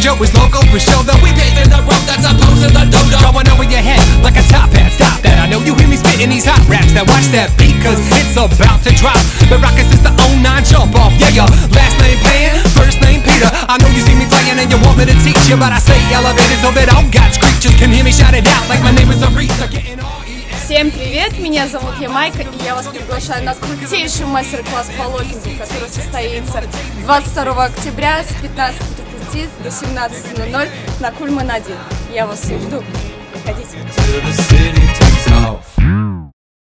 Joe is local for sure, though we paving the road that's opposed to the dodo. Going over your head like a top hat. Stop that. I know you hear me spitting these hot raps. Now watch that beat, cause it's about to drop. The rockets is the 09 jump off. Yeah, your last name Pan, first name Peter. I know you see me playing and you want me to teach you, but I say elevated so that all God's creatures can hear me shout it out like my name is Aretha. Getting all Всем привет, меня зовут Ямайка, и я вас приглашаю на крутейший мастер-класс по логингу, который состоится 22 октября с 15.30 до 17.00 на Кульман 1. Я вас жду. Приходите.